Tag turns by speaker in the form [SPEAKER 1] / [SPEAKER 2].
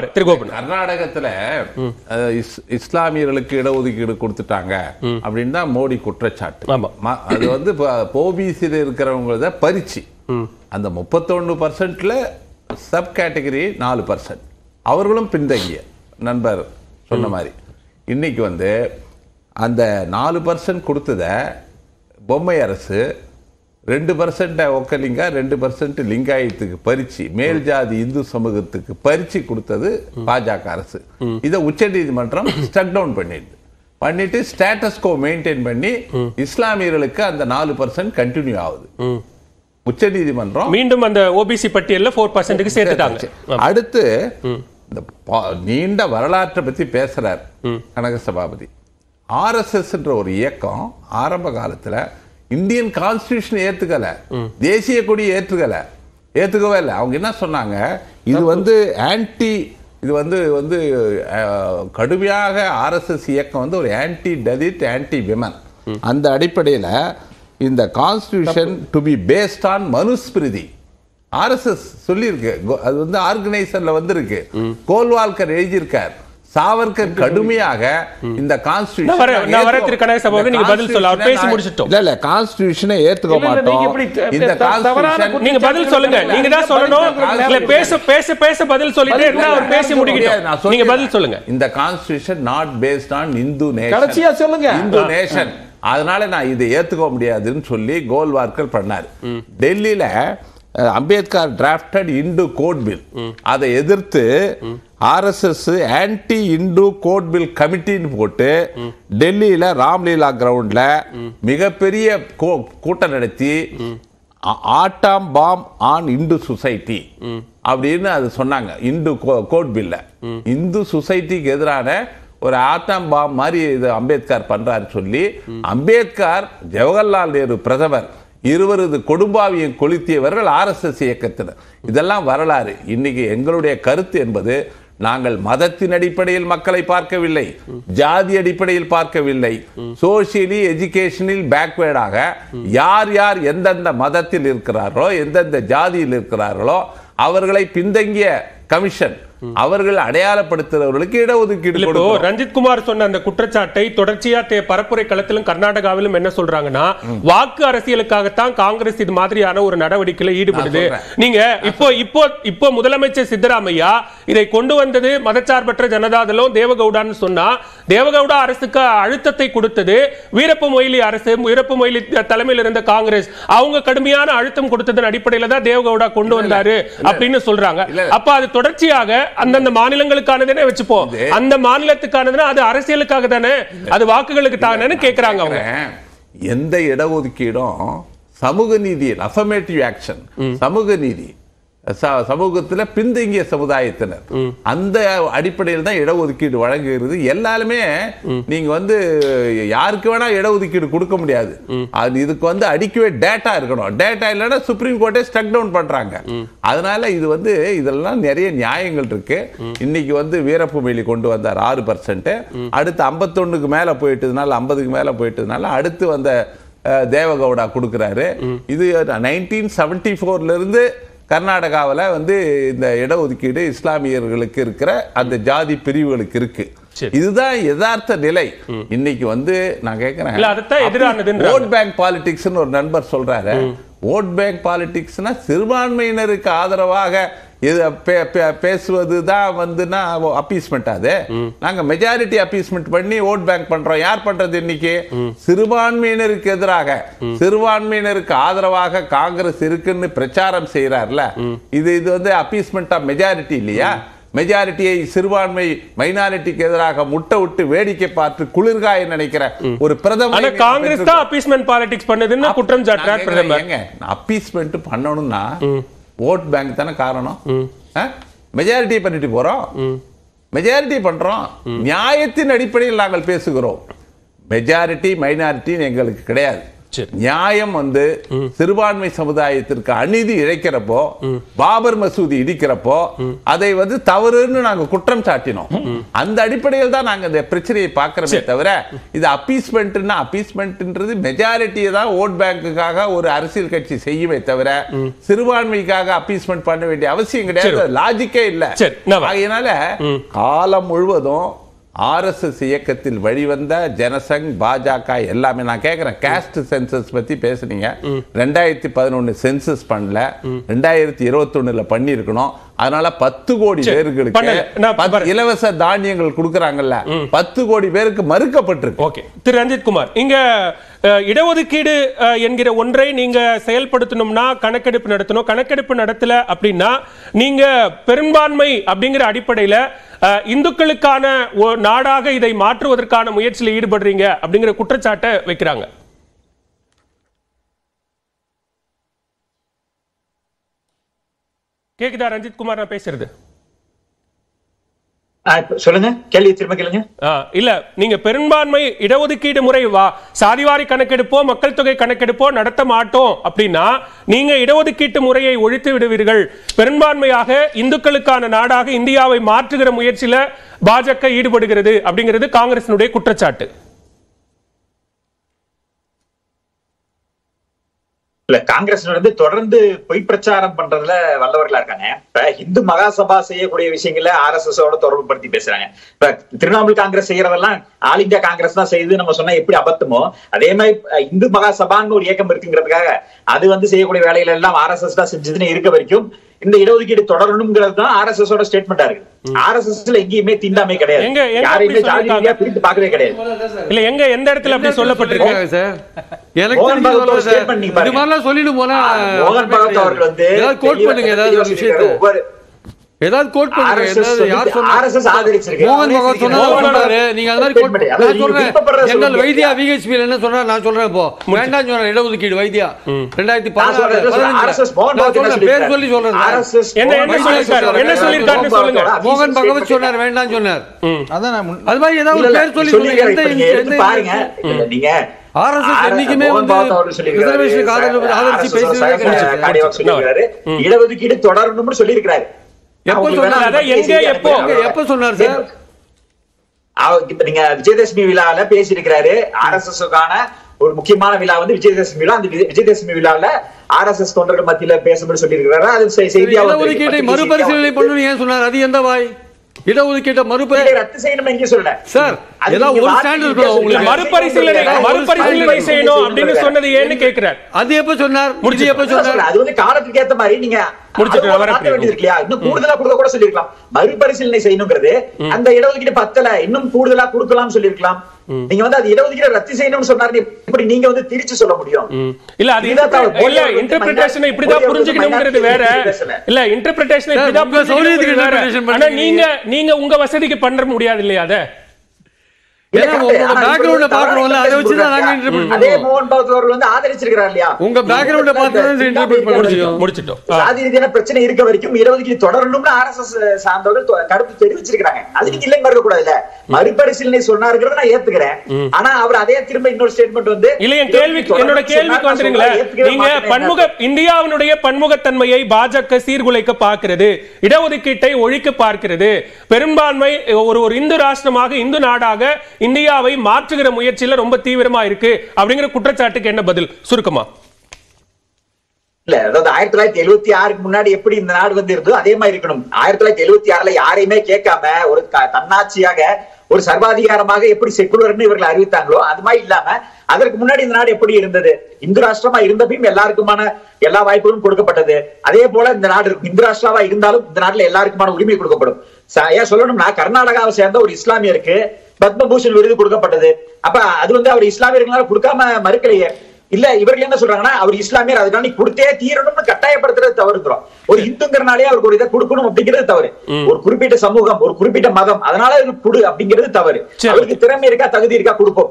[SPEAKER 1] திரு கோபன்
[SPEAKER 2] கர்நாடகத்துல இஸ்லாமியர்களுக்கு இடஒதுக்கீடு கொடுத்துட்டாங்க அப்படின்னு தான் மோடி குற்றச்சாட்டு. அது வந்து ஓபிசியில் இருக்கிறவங்களத பறிச்சு. அந்த முப்பத்தொன்னு பர்சன்ட்ல சப் கேட்டகரி நாலு பர்சன்ட். அவர்களும் பின்தங்கிய நண்பர் சொன்ன மாதிரி. இன்னைக்கு வந்து அந்த நாலு பர்சன்ட் கொடுத்தத பொம்மை அரசு ரெண்டு பர்சன்ட் ஒக்கலிங்கா ரெண்டு பர்சன்ட் லிங்காயத்துக்கு பறிச்சு மேல் ஜாதி இந்து சமூகத்துக்கு பறிச்சு கொடுத்தது பாஜக அரசு. இதை உச்சநீதிமன்றம் ஸ்டக் டவுன் பண்ணிடுது. பண்ணிட்டு ஸ்டேட்டஸ் கோ மெயின்டைன் பண்ணி இஸ்லாமியர்களுக்கு அந்த நாலு பர்சன்ட் கண்டினியூ ஆகுது. உச்சநீதிமன்றம்
[SPEAKER 1] மீண்டும் அந்த ஓபிசி பட்டியல்ல ஃபோர் பர்சன்ட்டுக்கு சேர்த்துட்டாங்க.
[SPEAKER 2] அடுத்து இந்த நீண்ட வரலாற்றை பத்தி பேசுறார் கனக சபாபதி ஆர்எஸ்எஸ்ன்ற ஒரு இயக்கம் ஆரம்ப காலத்துல இந்தியன் கான்ஸ்டிடியூஷன் ஏத்துக்கல. தேசிய கொடி ஏற்றுக்கல ஏத்துக்கவே இல்லை. அவங்க என்ன சொன்னாங்க? இது வந்து ஆன்டி இது வந்து வந்து கடுமையாக ஆர்எஸ்எஸ் இயக்கம் வந்து ஒரு ஆன்டி டலிட் ஆன்டி விமன் அந்த அடிப்படையில் இந்த constitution to be based on Manusmriti RSS சொல்லியிருக்கு. அது வந்து ஆர்கனைசர்ல வந்திருக்கு. கோல்வால்கர் எழுதியிருக்கார். சாவர்கர் கடுமையாக இந்த
[SPEAKER 1] நான் வரேன், நான் வரேன் திரு கனக சபாபதி, நீங்க பதில் சொல்ல. அவர் பேசி முடிச்சிட்டோம்.
[SPEAKER 2] இல்ல இல்ல கான்ஸ்டிடியூஷனை ஏத்துக்க மாட்டோம். இந்த
[SPEAKER 1] நீங்க பதில் சொல்லுங்க. நீங்க தான் சொல்லணும். பேச பேச பேச பதில் சொல்லிட்டே அவர் பேசி முடிக்கட்டும். நீங்க பதில் சொல்லுங்க.
[SPEAKER 2] இந்த constitution not based on Hindu
[SPEAKER 3] கடைசியா
[SPEAKER 2] நேஷன்
[SPEAKER 3] சொல்லுங்க.
[SPEAKER 2] இந்து நேஷன் அதனால நான் இதை ஏத்துக்க முடியாதுன்னு சொல்லி கோல்வார்க்கர் பண்ணார். டெல்லியில Ambedkar drafted Hindu code bill அதை எதிர்த்து RSS anti Hindu code bill கமிட்டின்னு போட்டு டெல்லியில் ராம்லீலா கிரவுண்டில் மிகப்பெரிய கூட்டம் நடத்தி atom bomb on Hindu society அப்படின்னு அது சொன்னாங்க இந்து கோட் பில்ல இந்து சொசைட்டிக்கு எதிரான ஒரு ஆட்டாம் பாம் மாதிரி இது அம்பேத்கர் பண்றாரு சொல்லி அம்பேத்கர் ஜவஹர்லால் நேரு பிரதமர் இருவரது கொடும்பாவியம் கொளுத்தியவர்கள் ஆர்எஸ்எஸ் இயக்கத்தினர். இதெல்லாம் வரலாறு. இன்னைக்கு எங்களுடைய கருத்து என்பது நாங்கள் மதத்தின் அடிப்படையில் மக்களை பார்க்கவில்லை ஜாதி அடிப்படையில் பார்க்கவில்லை. சோசியலி எஜுகேஷனில் பேக்வேர்டாக யார் யார் எந்தெந்த மதத்தில் இருக்கிறார்களோ எந்தெந்த ஜாதியில் இருக்கிறார்களோ அவர்களை பின்தங்கிய கமிஷன் அவர்கள் அடையாளப்படுத்துகிறவர்களுக்கு இடஒதுக்கீடு
[SPEAKER 1] ரஞ்சித் குமார் சொன்ன அந்த குற்றச்சாட்டை தொடர்ச்சியா பரப்புரை களத்திலும் கர்நாடகாவிலும் என்ன சொல்றாங்கன்னா வாக்கு அரசியலுக்காகத்தான் காங்கிரஸ் இது மாதிரியான ஒரு நடவடிக்கையில ஈடுபடுது. நீங்க இப்போ இப்போ இப்போ முதலமைச்சர் சித்தராமையா இதை கொண்டு வந்தது மதச்சார்பற்ற ஜனதாதளம் தேவகவுடான்னு சொன்னா தேவகவுடா அரசுக்கு அழுத்தத்தை கொடுத்தது வீரப்ப மொய்லி அரசு வீரப்ப மொய்லி தலைமையில் இருந்த காங்கிரஸ். அவங்க கடுமையான அழுத்தம் கொடுத்ததன் அடிப்படையில தான் தேவகவுடா கொண்டு வந்தாரு அப்படின்னு சொல்றாங்க. அப்ப அது தொடர்ச்சியாக அந்தந்த மாநிலங்களுக்கானதுனே வச்சுப்போம். அந்த மாநிலத்துக்கானதுன்னா அது அரசியலுக்காக தானே? அது வாக்குகளுக்கு தானேன்னு கேக்குறாங்க அவங்க.
[SPEAKER 2] எந்த இடஒதுக்கீடும் சமூக நீதி அஃபர்மேட்டிவ் ஆக்ஷன் சமூக நீதி. ச- சமூகத்துல பின்தங்கிய சமுதாயத்தினர். அந்த அடிப்படையில் தான் இடஒதுக்கீடு வழங்குகிறது. எல்லாருமே நீங்க வந்து யாருக்கு வேணா இடஒதுக்கீடு கொடுக்க முடியாது. அது இதுக்கு வந்து அடிக்கவே டேட்டா இருக்கணும். டேட்டா இல்லைன்னா சுப்ரீம் கோர்ட்டே ஸ்டக் டவுன் பண்றாங்க. அதனால இது வந்து இதெல்லாம் நிறைய நியாயங்கள் இருக்கு. இன்னைக்கு வந்து வீரப்புமொழி கொண்டு வந்தார் ஆறு பர்சன்ட் அடுத்து ஐம்பத்தொன்னுக்கு மேல போயிட்டதுனால ஐம்பதுக்கு மேல போயிட்டதுனால அடுத்து வந்த தேவகவுடா கொடுக்குறாரு. இது நைன்டீன் செவன்டி இருந்து கர்நாடகாவில் வந்து இந்த இடஒதுக்கீடு இஸ்லாமியர்களுக்கு இருக்கிற அந்த ஜாதி பிரிவுகளுக்கு இருக்கு. இதுதான் யதார்த்த நிலை. இன்னைக்கு வந்து நான் கேட்கிறேன். ஓட் பேங்க் பாலிடிக்ஸ்னு ஒரு நண்பர் சொல்றாரு. ஓட் பேங்க் பாலிடிக்ஸ்னா சிறுபான்மையினருக்கு ஆதரவாக இது பேசுவது தான் வந்துன்னா அப்பீஸ்மெண்ட் அது. நாங்க மெஜாரிட்டி அப்பீஸ்மெண்ட் பண்ணி ஓட் பேங்க் பண்றோம். யார் பண்றது இன்னைக்கு? சிறுபான்மையினருக்கு எதிராக. சிறுபான்மையினருக்கு ஆதரவாக காங்கிரஸ் இருக்குன்னு பிரச்சாரம் செய்யறாருல இது இது வந்து அப்பீஸ்மெண்ட் ஆஃப் மெஜாரிட்டி இல்லையா? மெஜாரிட்டியை சிறுபான்மை மைனாரிட்டிக்கு எதிராக முட்டை விட்டு வேடிக்கை பார்த்து குளிர்காய நினைக்கிற ஒரு பிரதமர்
[SPEAKER 1] காங்கிரஸ் தான் அப்பீஸ்மெண்ட் பாலிடிக்ஸ் பண்ணதுன்னு குற்றம் சாட்டுறார் பிரதமர்.
[SPEAKER 2] அப்பீஸ்மெண்ட் பண்ணணும்னா ஓட் பேங்க் தானே காரணம். மெஜாரிட்டி பண்ணிட்டு போறோம். மெஜாரிட்டி பண்றோம். நியாயத்தின் அடிப்படையில் நாங்கள் பேசுகிறோம். மெஜாரிட்டி மைனாரிட்டி எங்களுக்கு கிடையாது. நியாயம் வந்து சிறுபான்மை சமுதாயத்திற்கு அநீதி இழைக்கிறப்போ பாபர் மசூதி இடிக்கிறப்போ அதை வந்து தவறுன்னு நாங்க குற்றம் சாட்டினோம். அந்த அடிப்படையில் தான் நாங்க இந்த பிரச்சனையை பார்க்கிறோமே தவிர இது அப்பீஸ்மெண்ட்னா அப்பீஸ்மெண்ட்ன்றது மெஜாரிட்டியை தான் ஓட் பேங்குக்காக ஒரு அரசியல் கட்சி செய்யுமே தவிர சிறுபான்மைக்காக அப்பீஸ்மெண்ட் பண்ண வேண்டிய அவசியம் கிடையாது. லாஜிக்கே இல்ல. அதனால காலம் முழுவதும் ஆர்எஸ்எஸ் இயக்கத்தில் வழிவந்த ஜனசங் பாஜக எல்லாமே நான் கேட்கிறேன் காஸ்ட் சென்சஸ் பத்தி பேசுனீங்க. ரெண்டாயிரத்தி பதினொன்னு சென்சஸ் பண்ணல. ரெண்டாயிரத்தி இருபத்தி பண்ணிருக்கணும் அதனால பத்து கோடி
[SPEAKER 1] சரி,
[SPEAKER 2] பேர்களுக்கு
[SPEAKER 1] பண்ணல. நான்
[SPEAKER 2] பத்து
[SPEAKER 1] பாரு-
[SPEAKER 2] இலவச தானியங்கள் கொடுக்கறாங்கல்ல. பத்து கோடி பேருக்கு மறுக்கப்பட்டிருக்கு.
[SPEAKER 1] ஓகே. திரு ரஞ்சித் குமார் இங்க இடஒதுக்கீடு என்கிற ஒன்றை நீங்க செயல்படுத்தணும்னா கணக்கெடுப்பு நடத்தணும். கணக்கெடுப்பு நடத்தல அப்படின்னா நீங்க பெரும்பான்மை அப்படிங்கிற அடிப்படையில இந்துக்களுக்கான நாடாக இதை மாற்றுவதற்கான முயற்சியில் ஈடுபடுறீங்க அப்படிங்கிற குற்றச்சாட்டை வைக்கிறாங்க. கேக்குதா ரஞ்சித் குமார் நான் பேசுறது?
[SPEAKER 3] சொல்லுங்க. கேள்வி திரும்ப கேளுங்க.
[SPEAKER 1] இல்ல நீங்க பெரும்பான்மை இடஒதுக்கீடு முறை வா சாதிவாரி கணக்கெடுப்போ மக்கள் தொகை கணக்கெடுப்போ நடத்த மாட்டோம் அப்படின்னா நீங்க இடஒதுக்கீட்டு முறையை ஒழித்து விடுவீர்கள். பெரும்பான்மையாக இந்துக்களுக்கான நாடாக இந்தியாவை மாற்றுகிற முயற்சியில பாஜக ஈடுபடுகிறது அப்படிங்கிறது காங்கிரசினுடைய குற்றச்சாட்டு.
[SPEAKER 3] இல்ல காங்கிரஸ் வந்து தொடர்ந்து பொய் பிரச்சாரம் பண்றதுல வல்லவர்களா இருக்காங்க. இப்ப இந்து மகாசபா செய்யக்கூடிய விஷயங்கள ஆர் எஸ் எஸ் ஓட தொடர்பு படுத்தி பேசுறாங்க. இப்ப திரிணாமுல் காங்கிரஸ் செய்யறதெல்லாம் ஆல் இந்தியா காங்கிரஸ் தான் செய்யுது நம்ம சொன்னா எப்படி அபத்தமோ அதே மாதிரி இந்து மகாசபான்னு ஒரு இயக்கம் இருக்குங்கிறதுக்காக அது வந்து செய்யக்கூடிய வேலைகள் எல்லாம் ஆர் எஸ் எஸ் தான் செஞ்சதுன்னு இருக்க வரைக்கும் இந்த இடஒதுக்கீடு தொடரணுங்கிறது தான் ஆர் எஸ் எஸ் ஓட ஸ்டேட்மெண்டா இருக்கு. ஆர் எஸ் எஸ்ல எங்கேயுமே தீண்டாமை கிடையாது.
[SPEAKER 1] எங்க- எங்க
[SPEAKER 3] யாரையுமே ஜாதி? ரீதியா பிரித்து பார்க்கவே கிடையாது.
[SPEAKER 1] இல்ல எங்க எந்த இடத்துல அப்படி சொல்லப்பட்டிருக்கு?
[SPEAKER 4] இருக்காங்க சார்? எனக்கு சொல்லிட்டு போனா
[SPEAKER 3] மோகன் பகவத் அவர்கள் வந்து
[SPEAKER 4] கோட் பண்ணுங்க ஏதாவது ஒரு விஷயத்தை. ஏதாவது கோட் பண்ணுங்க. யார் சொன்னா. மோகன் பகவத் சொன்னா
[SPEAKER 1] மோகன்
[SPEAKER 4] சொன்னாரு நீங்க அது மாதிரி கோட். நான் சொல்றேன். எங்கள். வைத்தியா விஹெச்பி என்ன சொன்னா நான் சொல்றேன் இப்போ. வேண்டாம் சொன்னேன் இடஒதுக்கீடு வைத்தியா. ரெண்டாயிரத்தி பதினாறு நான் சொல்றேன். பேர்? சொல்லி சொல்றேன்
[SPEAKER 1] என்ன- சொல்லுங்க.
[SPEAKER 4] மோகன் பகவத் சொன்னார் வேண்டாம் சொன்னார்.
[SPEAKER 5] அதான்
[SPEAKER 4] அது மாதிரி ஏதாவது பேர் சொல்லி. சொல்லுங்க.
[SPEAKER 3] பாருங்க. நீங்க
[SPEAKER 4] RSS
[SPEAKER 3] ஆர்
[SPEAKER 4] என்னைக்குமே வந்து. ரிசர்வேஷனுக்கு ஆதரவு- ஆதரிச்சு பேசுறதே கிடையாது.
[SPEAKER 3] இடஒதுக்கீடு தொடரணும்னு சொல்லியிருக்கிறாரு.
[SPEAKER 4] எப்போ சொன்னாரு?
[SPEAKER 1] எங்க, எப்போ?
[SPEAKER 4] எப்போ சார்?
[SPEAKER 3] இப்ப நீங்க விஜயதசமி விழால பேசியிருக்கிறாரு. ஆர்எஸ்எஸ்க்கான ஒரு முக்கியமான விழா வந்து விஜயதசமி விழா. அந்த விஜய- விஜயதசமி விழால ஆர்எஸ்எஸ் தொண்டர்கள் மத்தியில பேசும்போது சொல்லியிருக்கிறாரு. அது செ- செய்தியா பத்திரிகை
[SPEAKER 4] மறுபரிசீலனை பண்ணணும் ஏன் சொன்னார்? அது எந்த வாய்? இடஒதுக்கீட்டை மறுபரி.
[SPEAKER 3] ரத்து செய்யணும் எங்கே சொல்லல.
[SPEAKER 4] சார்,
[SPEAKER 3] அது நீங்க
[SPEAKER 4] ஒரு இருக்கணும். உங்களுக்கு.
[SPEAKER 1] மறுபரிசீலனை
[SPEAKER 3] செய்யணும்
[SPEAKER 1] மறுபரிசீலனை செய்யணும் அப்படின்னு சொன்னது ஏன்னு கேட்கிறார்.
[SPEAKER 4] அது எப்ப சொன்னார்? முடிச்சு எப்ப சொன்னார்.
[SPEAKER 3] அது வந்து காலத்துக்கு ஏத்த மாதிரி நீங்க இன்னும் கூடுதலா கொடுக்க கூட சொல்லிருக்கலாம் மறுபரிசீலனை செய்யணுங்கிறது அந்த இடஒதுக்கீடு பத்தல. இன்னும் கூடுதலா கொடுக்கலாம் சொல்லிருக்கலாம் நீங்க வந்து அது இடஒதுக்கீடு ரத்து செய்யணும்னு சொன்னாரு எப்படி நீங்க வந்து திரிச்சு சொல்ல முடியும்?
[SPEAKER 1] இல்ல அது இல்ல இன்டர்பிரேஷன் இப்படிதான்
[SPEAKER 3] வந்து
[SPEAKER 1] வேற. இல்ல இன்டர்பிரேஷன் இப்படிதான் வேற. ஆனா
[SPEAKER 4] பண்றீங்க.
[SPEAKER 1] நீங்க நீங்க உங்க வசதிக்கு பண்ண முடியாது இல்லையா அத?
[SPEAKER 4] அதை வச்சு தான் நாங்க
[SPEAKER 3] interpret
[SPEAKER 4] interpret
[SPEAKER 3] அதே
[SPEAKER 4] பண்ணுவோம்.
[SPEAKER 3] மோகன் பகவத் அவர்கள் வந்து ஆதரிச்சிருக்கிறார் இல்லையா?
[SPEAKER 4] உங்க background பார்த்து தான்
[SPEAKER 3] இந்த
[SPEAKER 4] interpret பண்ண முடியும்.
[SPEAKER 1] முடிச்சிட்டோம். ஆ.
[SPEAKER 3] சாதி ரீதியான பிரச்சனை இருக்க வரைக்கும் இடஒதுக்கீடு தொடரணும்னு ஆர்எஸ்எஸ் சார்ந்தவர்கள் தொ- கருத்து தெரிவிச்சிருக்காங்க அது நீங்க இல்லைன்னு மறுக்க கூடாதுல்ல மறுபரிசீலனை சொன்னாருங்கிறத நான் ஏத்துக்கிறேன். ஆனா அவர் அதே திரும்ப இன்னொரு ஸ்டேட்மெண்ட் வந்து
[SPEAKER 1] இல்ல என் கேள்வி என்னோட கேள்விக்கு வந்துருங்களே நீங்க பன்முக இந்தியாவினுடைய பன்முகத்தன்மையை பாஜக சீர்குலைக்க பார்க்கிறது. இடஒதுக்கீட்டை ஒழிக்க பார்க்கிறது. பெரும்பான்மை ஒரு ஒரு இந்து ராஷ்டிரமாக இந்து நாடாக இந்தியாவை மாற்றுகிற முயற்சியில ரொம்ப தீவிரமா இருக்கு அப்படிங்கிற குற்றச்சாட்டுக்கு என்ன பதில்? சுருக்கமா.
[SPEAKER 3] இல்ல அதாவது ஆயிரத்தி தொள்ளாயிரத்தி எழுபத்தி ஆறுக்கு முன்னாடி எப்படி இந்த நாடு வந்து இருந்தோ அதே மாதிரி இருக்கணும். ஆயிரத்தி தொள்ளாயிரத்தி எழுபத்தி ஆறுல யாரையுமே கேட்காம ஒரு தன்னாட்சியாக ஒரு சர்வாதிகாரமாக எப்படி செக்குலர்னு இவர்கள் அறிவித்தாங்களோ அது மாதிரி இல்லாம அதற்கு முன்னாடி இந்த நாடு எப்படி இருந்தது? இந்து ராஷ்டிரமா இருந்தப்பையும் எல்லாருக்குமான எல்லா வாய்ப்புகளும் கொடுக்கப்பட்டது. அதே போல இந்த நாடு இருக்கும். இந்து ராஷ்டிராவா இருந்தாலும் இந்த நாட்டுல எல்லாருக்குமான உரிமை கொடுக்கப்படும். ஏன் சொல்லணும்னா கர்நாடகாவை சேர்ந்த ஒரு இஸ்லாமியருக்கு பத்மபூஷன் விருது கொடுக்கப்பட்டது. அப்ப அது வந்து அவர் இஸ்லாமியர்களால கொடுக்காம மறுக்கலையே. இல்ல இவர்கள் என்ன சொல்றாங்கன்னா அவர் இஸ்லாமியர் அதுக்காக நீ கொடுத்தே தீரணும்னு கட்டாயப்படுத்துறது தவறுங்கிறோம் ஒரு இந்துங்கிறனாலே அவருக்கு ஒரு இதை கொடுக்கணும் அப்படிங்கிறது தவறு. ஒரு குறிப்பிட்ட சமூகம் ஒரு குறிப்பிட்ட மதம் அதனால கொடு அப்படிங்கிறது தவறு. அவருக்கு திறமை இருக்கா தகுதி இருக்கா கொடுப்போம்.